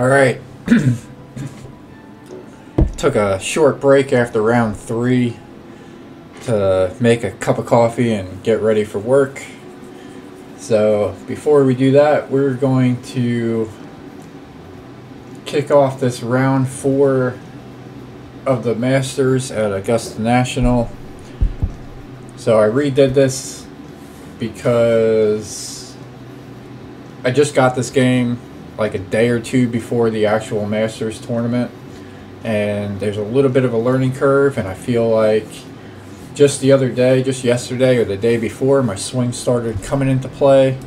All right. Took a short break after round three to make a cup of coffee and get ready for work. So before we do that, we're going to kick off this round four of the Masters at Augusta National. So I redid this because I just got this game like a day or two before the actual Masters tournament. And there's a little bit of a learning curve, and I feel like just the other day, just yesterday or the day before, my swing started coming into play.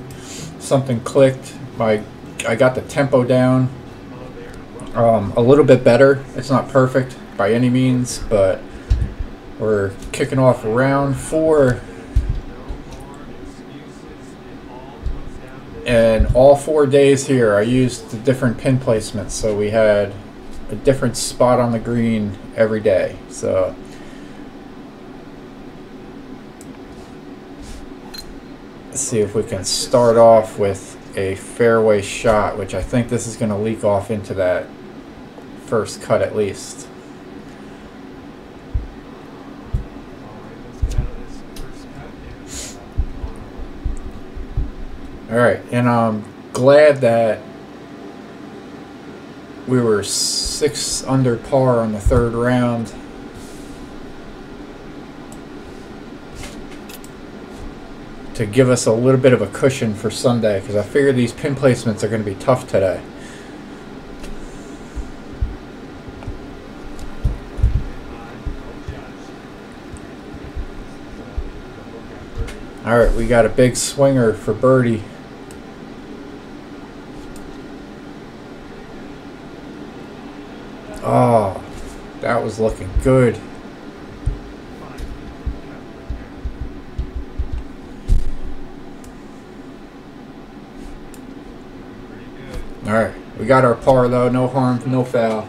Something clicked. My I got the tempo down um, a little bit better. It's not perfect by any means, but we're kicking off round four. And all four days here, I used the different pin placements. So we had a different spot on the green every day. So let's see if we can start off with a fairway shot, which I think this is going to leak off into that first cut at least. All right, and I'm glad that we were six under par on the third round. To give us a little bit of a cushion for Sunday, because I figure these pin placements are going to be tough today. All right, we got a big swinger for birdie. Oh, that was looking good. All right, we got our par though. No harm, no foul.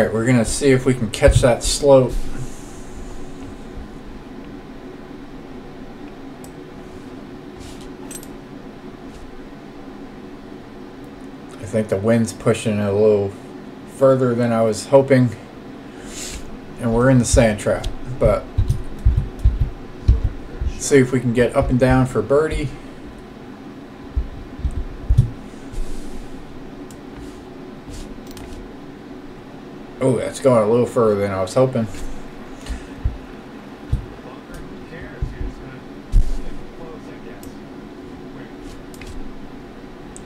All right, we're gonna see if we can catch that slope. I think the wind's pushing it a little further than I was hoping. And we're in the sand trap, but see if we can get up and down for birdie. Oh, that's going a little further than I was hoping.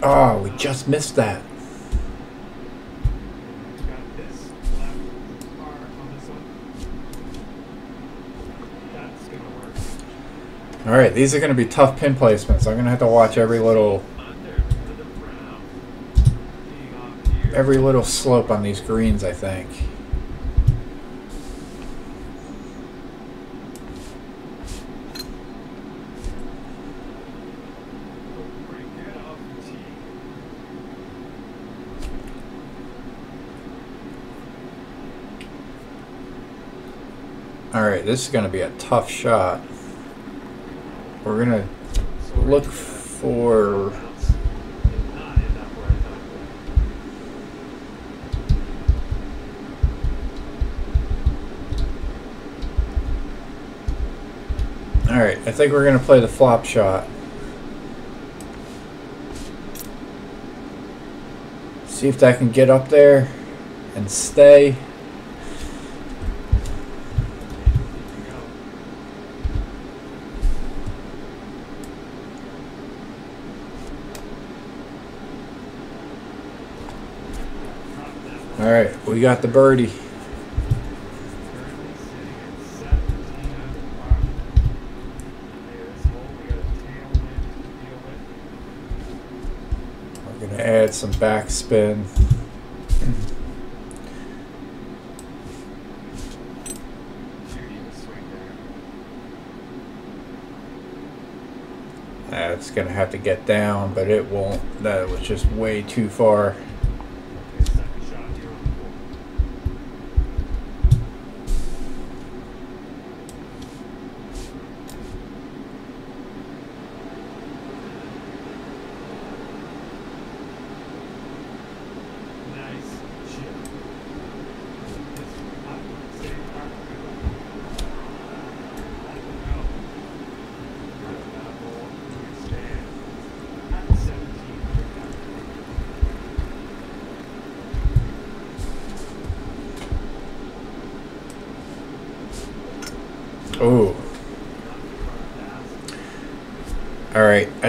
Oh, we just missed that. All right, these are going to be tough pin placements. I'm going to have to watch every little every little slope on these greens, I think. Alright, this is going to be a tough shot. We're going to look for think we're going to play the flop shot. See if that can get up there and stay. All right, we got the birdie. Some backspin. Uh, it's gonna have to get down, but it won't. That was just way too far.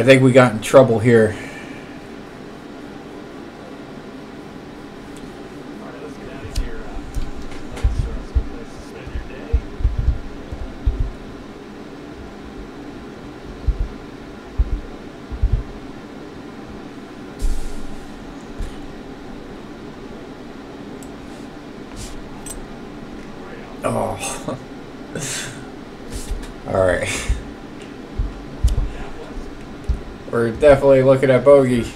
Think we got in trouble here. Oh. All right. We're definitely looking at bogey.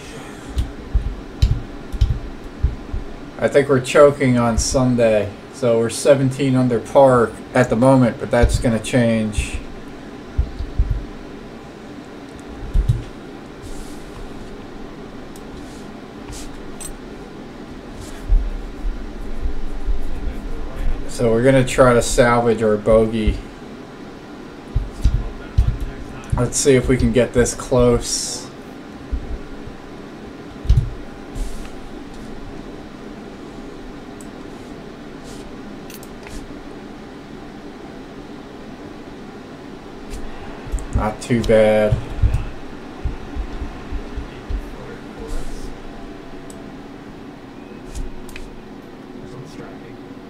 I think we're choking on Sunday. So we're 17 under par at the moment, but that's going to change. So we're going to try to salvage our bogey. Let's see if we can get this close. Not too bad.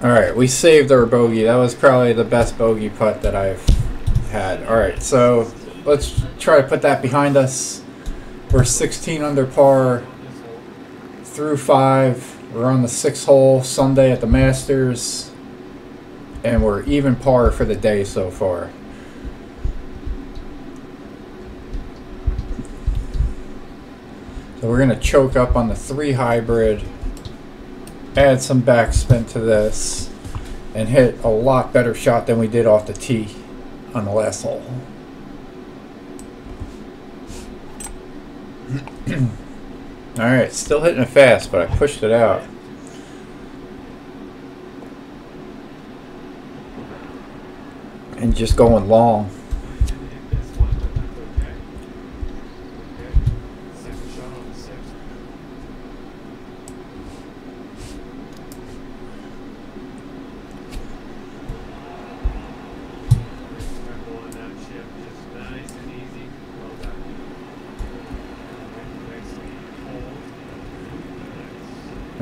Alright, we saved our bogey. That was probably the best bogey putt that I've had. Alright, so let's try to put that behind us. We're 16 under par through five. We're on the sixth hole Sunday at the Masters, and we're even par for the day so far. So we're going to choke up on the three hybrid, add some backspin to this, and hit a lot better shot than we did off the tee on the last hole. Alright, still hitting it fast, but I pushed it out. And just going long.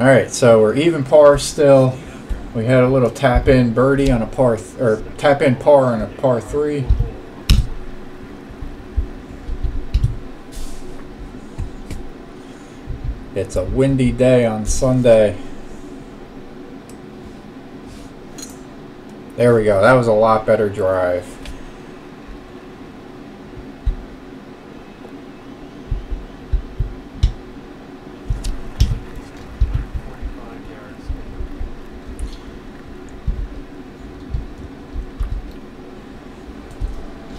All right, so we're even par still. We had a little tap in birdie on a par or tap in par on a par three. It's a windy day on Sunday. There we go. That was a lot better drive.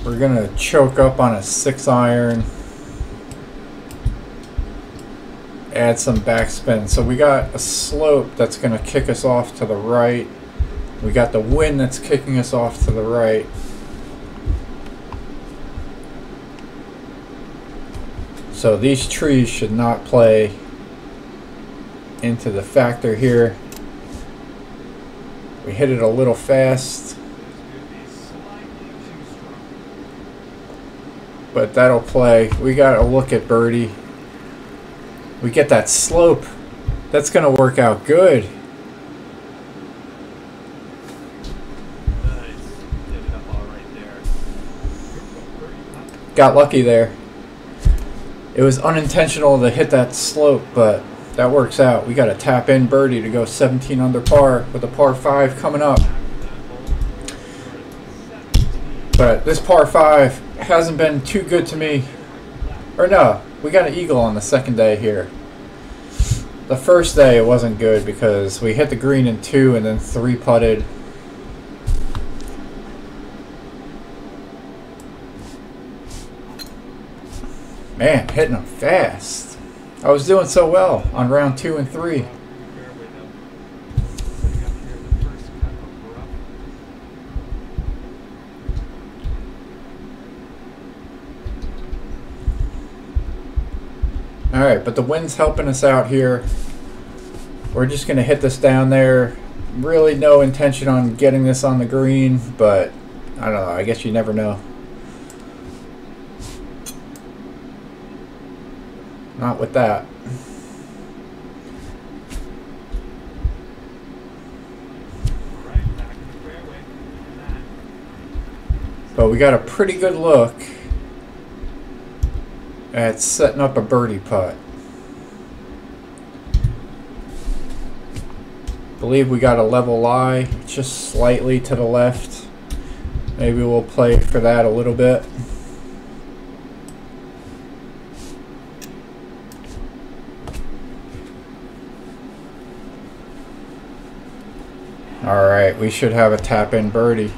We're gonna choke up on a six iron. Add some backspin. So we got a slope that's gonna kick us off to the right. We got the wind that's kicking us off to the right. So these trees should not play into the factor here. We hit it a little fast. but that'll play. We got to look at birdie. We get that slope. That's going to work out good. Got lucky there. It was unintentional to hit that slope, but that works out. We got a tap in birdie to go 17 under par with a par 5 coming up. But this par 5 hasn't been too good to me. Or no, we got an eagle on the second day here. The first day it wasn't good because we hit the green in two and then three putted. Man, hitting them fast. I was doing so well on round two and three. Alright, but the wind's helping us out here. We're just going to hit this down there. Really no intention on getting this on the green, but I don't know. I guess you never know. Not with that. But we got a pretty good look Uh, at setting up a birdie putt. believe we got a level lie just slightly to the left. Maybe we'll play for that a little bit. Alright, we should have a tap in birdie.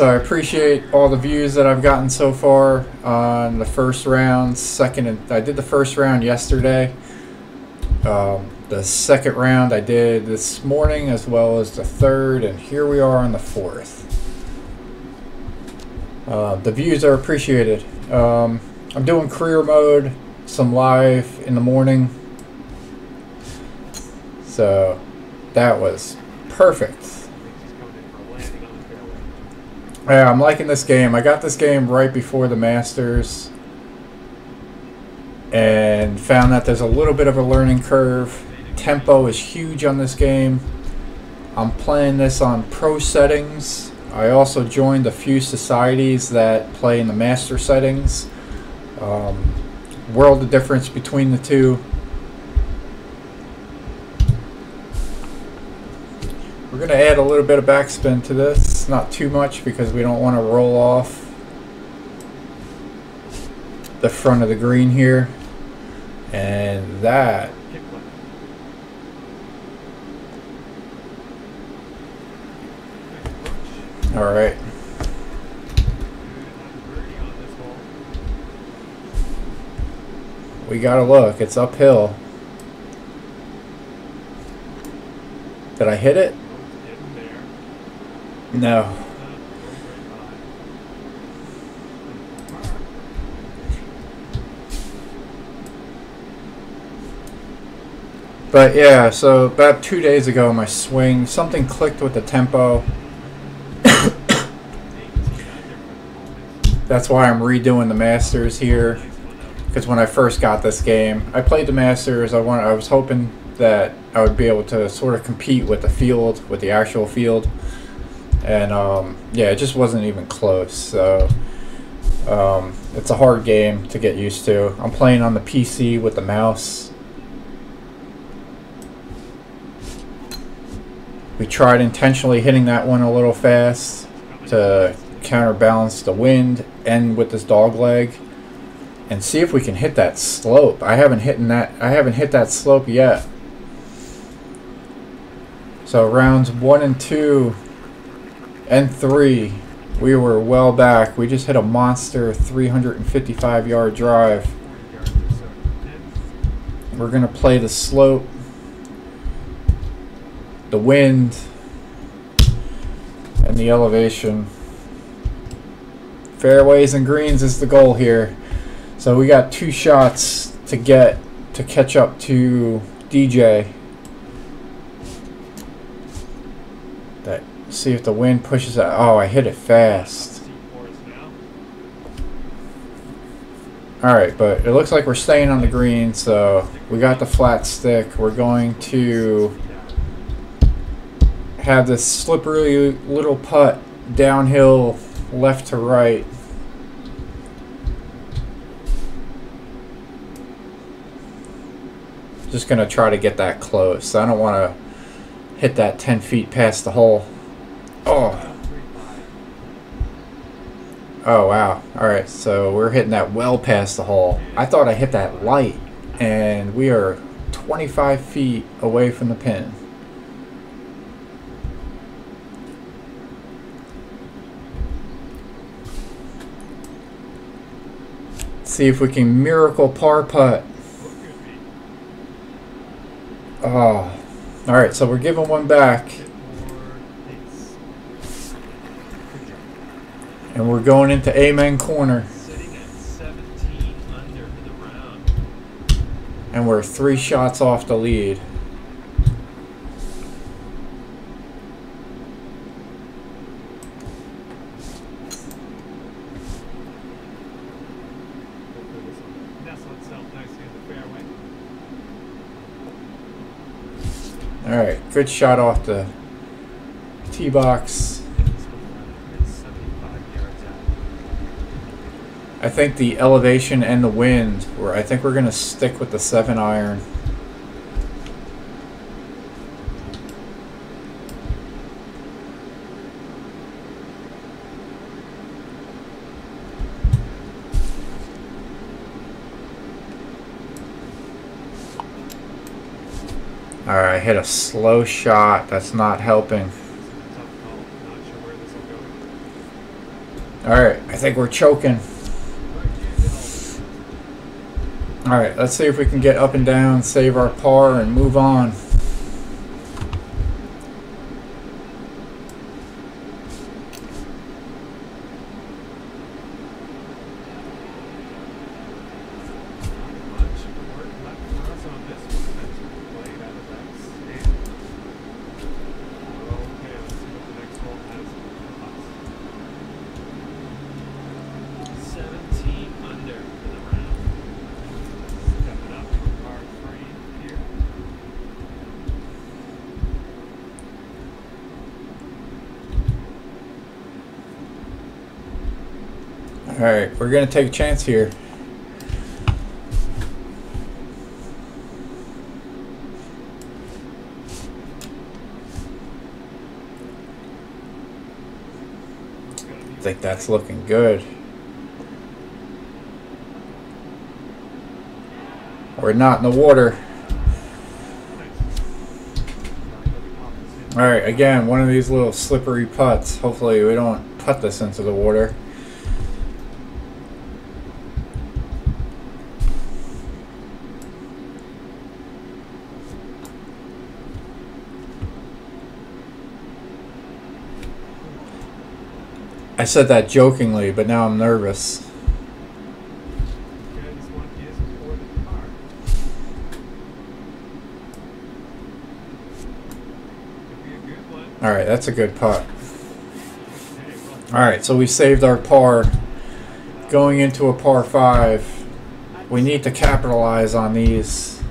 So I appreciate all the views that I've gotten so far on the first round, second, and I did the first round yesterday. Um, the second round I did this morning as well as the third, and here we are on the fourth. Uh, the views are appreciated. Um, I'm doing career mode, some live in the morning. So that was perfect. Yeah, I'm liking this game. I got this game right before the Masters and found that there's a little bit of a learning curve. Tempo is huge on this game. I'm playing this on pro settings. I also joined a few societies that play in the master settings. Um, world of difference between the two. Going to add a little bit of backspin to this, not too much because we don't want to roll off the front of the green here. And that All right. We gotta look. It's uphill. Did I hit it? No. But yeah, so about two days ago, my swing, something clicked with the tempo. That's why I'm redoing the Masters here. Because when I first got this game, I played the Masters. I want, I was hoping that I would be able to sort of compete with the field, with the actual field and um, yeah, it just wasn't even close. So um, it's a hard game to get used to. I'm playing on the PC with the mouse. We tried intentionally hitting that one a little fast to counterbalance the wind and with this dog leg and see if we can hit that slope. I haven't hit that I haven't hit that slope yet. So rounds 1 and 2 and three, we were well back. We just hit a monster 355 yard drive. We're going to play the slope, the wind, and the elevation. Fairways and greens is the goal here. So we got two shots to get to catch up to DJ. See if the wind pushes it. Oh, I hit it fast. Alright, but it looks like we're staying on the green, so we got the flat stick. We're going to have this slippery little putt downhill left to right. Just going to try to get that close. I don't want to hit that 10 feet past the hole. Oh. Oh, wow. Alright, so we're hitting that well past the hole. I thought I hit that light, and we are 25 feet away from the pin. See if we can miracle par putt. Oh. Alright, so we're giving one back. And we're going into Amen Corner. And we're three shots off the lead. Alright, good shot off the tee box. I think the elevation and the wind, where I think we're going to stick with the 7 iron. Alright, I hit a slow shot. That's not helping. Alright, I think we're choking. Alright, let's see if we can get up and down, save our par, and move on. We're going to take a chance here. I think that's looking good. We're not in the water. Alright, again, one of these little slippery putts. Hopefully we don't put this into the water. I said that jokingly, but now I'm nervous. Alright, that's a good putt. Alright, so we saved our par. Going into a par 5. We need to capitalize on these.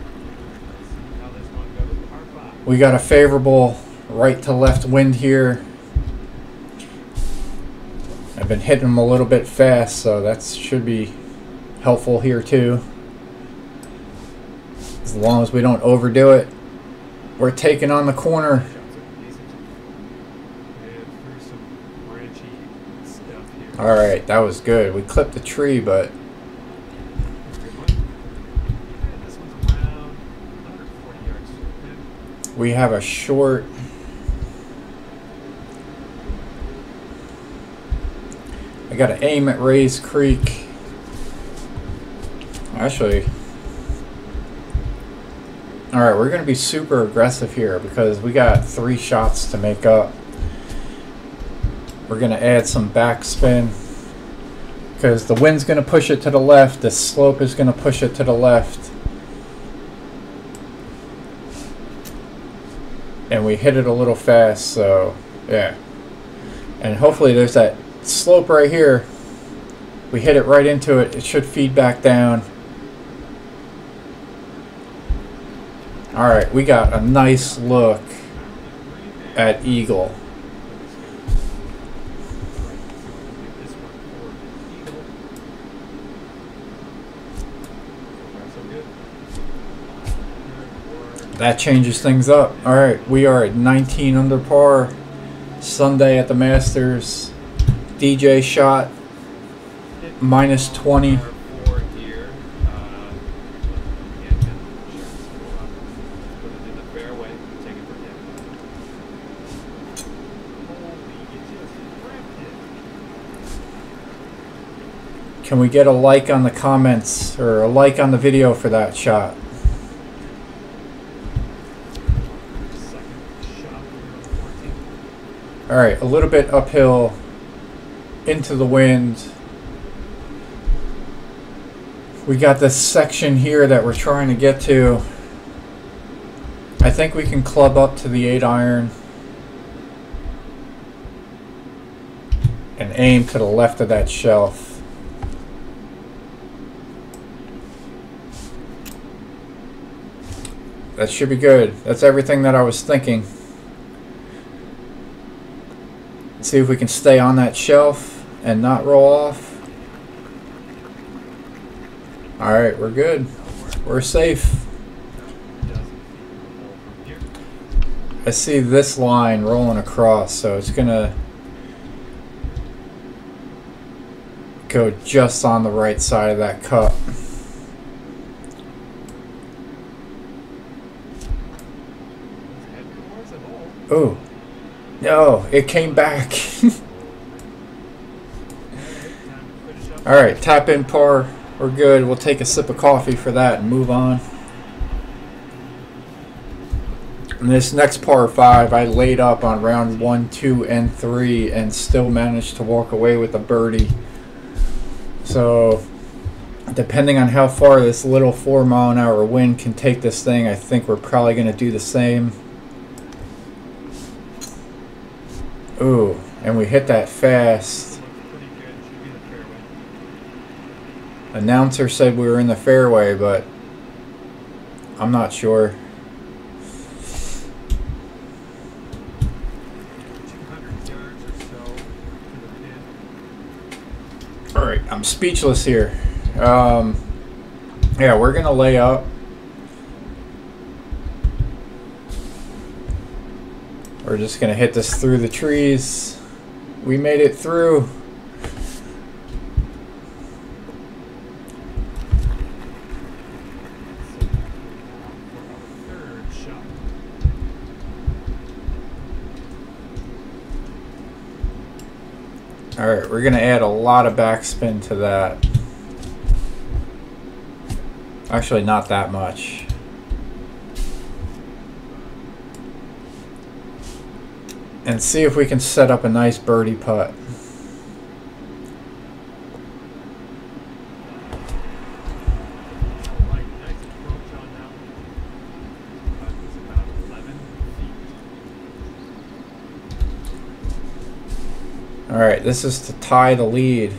We got a favorable right to left wind here been hitting them a little bit fast, so that should be helpful here too. As long as we don't overdo it. We're taking on the corner. Alright, that was good. We clipped the tree, but... We have a short got to aim at Rae's Creek. Actually, alright, we're going to be super aggressive here because we got three shots to make up. We're going to add some backspin because the wind's going to push it to the left, the slope is going to push it to the left. And we hit it a little fast, so yeah. And hopefully there's that slope right here. We hit it right into it. It should feed back down. Alright, we got a nice look at Eagle. That changes things up. Alright, we are at 19 under par. Sunday at the Masters. DJ shot minus 20. Can we get a like on the comments or a like on the video for that shot? All right, a little bit uphill into the wind. We got this section here that we're trying to get to. I think we can club up to the 8 iron and aim to the left of that shelf. That should be good. That's everything that I was thinking. Let's See if we can stay on that shelf and not roll off. Alright, we're good. We're safe. I see this line rolling across, so it's going to go just on the right side of that cup. Oh. No, it came back. Alright, tap in par. We're good. We'll take a sip of coffee for that and move on. And this next par 5, I laid up on round 1, 2, and 3 and still managed to walk away with a birdie. So, depending on how far this little 4 mile an hour wind can take this thing, I think we're probably going to do the same. Ooh, and we hit that fast. Announcer said we were in the fairway, but I'm not sure. Alright, I'm speechless here. Um, yeah, we're to lay up. We're just to hit this through the trees. We made it through. Alright, we're going to add a lot of backspin to that. Actually, not that much. and see if we can set up a nice birdie putt. This is to tie the lead.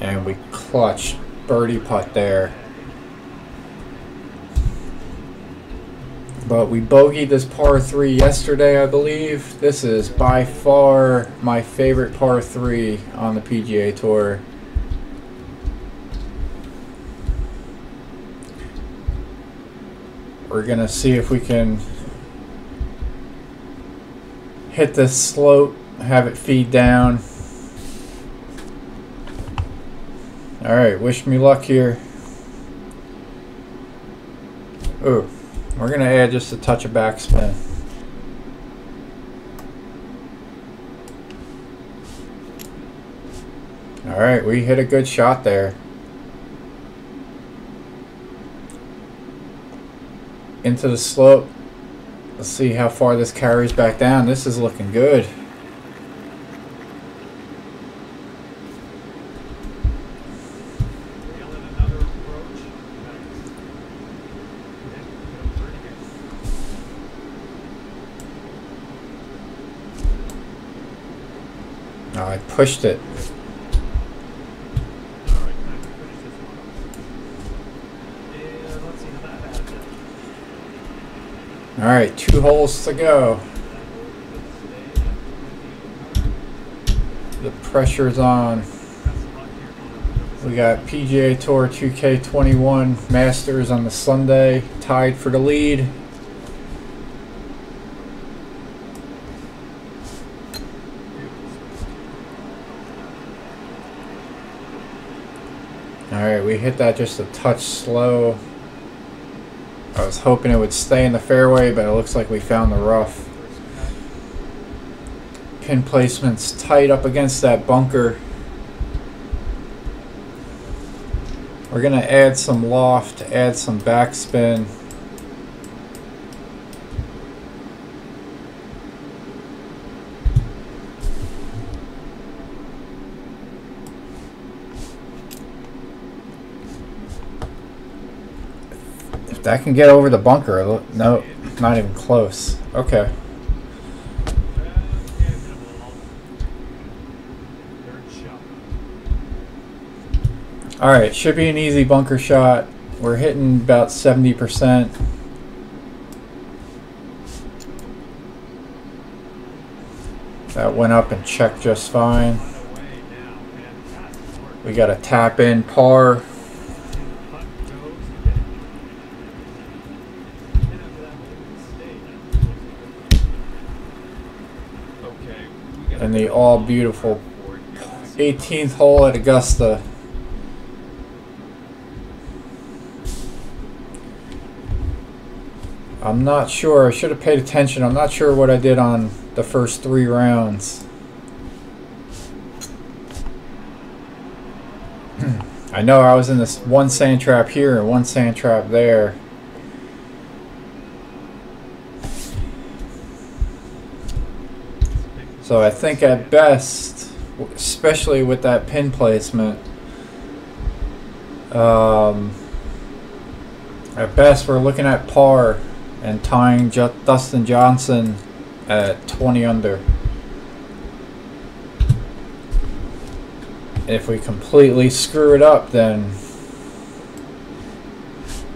And we clutch birdie putt there. But we bogeyed this par 3 yesterday, I believe. This is by far my favorite par 3 on the PGA Tour. We're to see if we can hit this slope, have it feed down. Alright, wish me luck here. Ooh. We're to add just a touch of backspin. Alright, we hit a good shot there. into the slope. Let's see how far this carries back down. This is looking good. Oh, I pushed it. All right, two holes to go. That will stay at 20. The pressure's on We got PGA Tour 2K21 Masters on the Sunday, tied for the lead. All right, we hit that just a touch slow. I was hoping it would stay in the fairway, but it looks like we found the rough. Pin placement's tight up against that bunker. We're gonna add some loft, add some backspin. That can get over the bunker, no, not even close. Okay. All right, should be an easy bunker shot. We're hitting about 70%. That went up and checked just fine. We got a tap in par. The all beautiful 18th hole at Augusta. I'm not sure. I should have paid attention. I'm not sure what I did on the first three rounds. I know I was in this one sand trap here and one sand trap there. So I think at best, especially with that pin placement, um, at best we're looking at par and tying Ju- Dustin Johnson at 20 under. If we completely screw it up, then,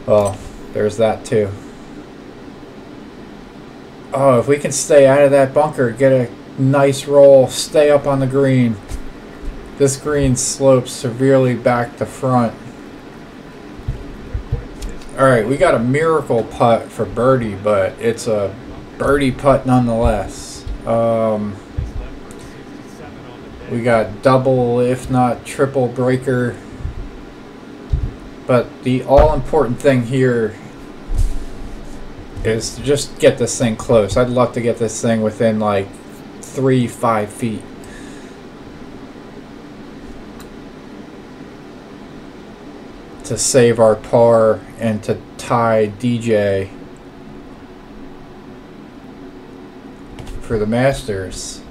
well, there's that too. Oh, if we can stay out of that bunker, get a nice roll, stay up on the green. This green slopes severely back to front. All right, we got a miracle putt for birdie, but it's a birdie putt nonetheless. Um, we got double, if not triple breaker. But the all important thing here is to just get this thing close. I'd love to get this thing within like three, five feet. To save our par and to tie DJ for the Masters.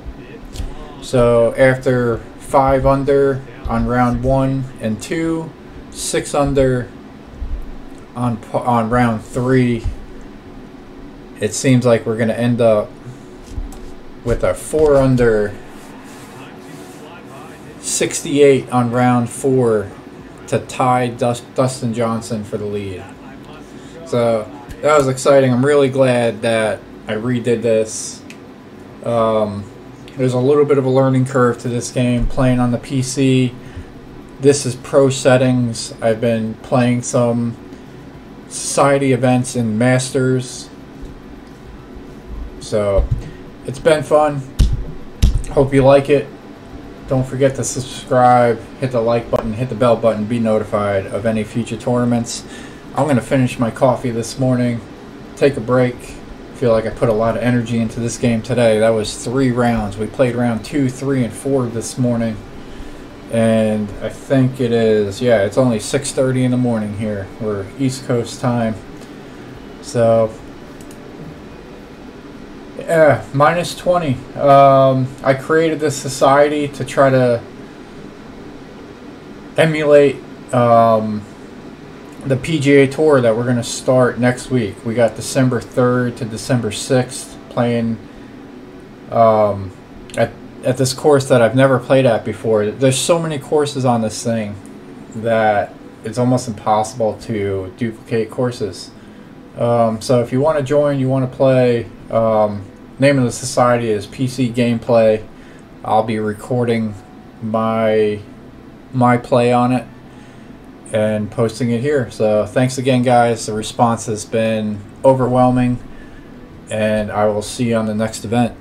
So after five under on round one and two, six under on on round three, it seems like we're gonna end up with a four under 68 on round four to tie Dust, Dustin Johnson for the lead. So that was exciting. I'm really glad that I redid this. Um, there's a little bit of a learning curve to this game playing on the PC. This is pro settings. I've been playing some society events in masters. So it's been fun. Hope you like it. Don't forget to subscribe, hit the like button, hit the bell button, be notified of any future tournaments. I'm going to finish my coffee this morning, take a break. feel like I put a lot of energy into this game today. That was three rounds. We played round two, three, and four this morning. And I think it is, yeah, it's only 6.30 in the morning here. We're East Coast time. So yeah, minus 20. Um, I created this society to try to emulate um, the PGA Tour that we're going to start next week. We got December 3rd to December 6th playing um, at at this course that I've never played at before. There's so many courses on this thing that it's almost impossible to duplicate courses. Um, so if you want to join, you want to play. Um, name of the society is PC Gameplay. I'll be recording my my play on it and posting it here. So thanks again, guys. The response has been overwhelming, and I will see you on the next event.